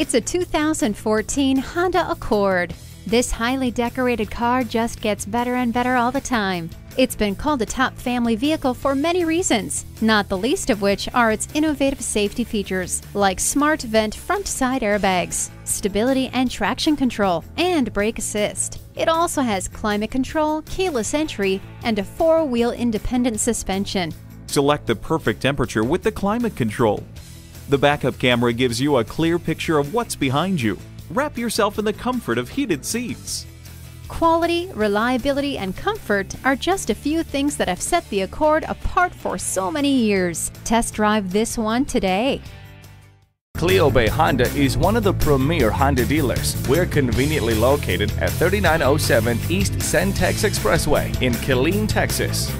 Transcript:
It's a 2014 Honda Accord. This highly decorated car just gets better and better all the time. It's been called a top family vehicle for many reasons, not the least of which are its innovative safety features like smart vent front side airbags, stability and traction control, and brake assist. It also has climate control, keyless entry, and a four wheel independent suspension. Select the perfect temperature with the climate control. The backup camera gives you a clear picture of what's behind you. Wrap yourself in the comfort of heated seats. Quality, reliability, and comfort are just a few things that have set the Accord apart for so many years. Test drive this one today. Cleo Bay Honda is one of the premier Honda dealers. We're conveniently located at 3907 East Centex Expressway in Killeen, Texas.